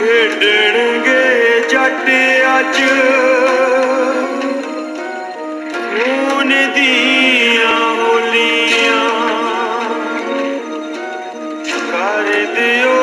ਖੇਡਣਗੇ ਜੱਟ ਅੱਜ। ਖੂਨ ਦੀਆਂ ਹੋਲੀਆਂ ਕਰ ਦਿਓ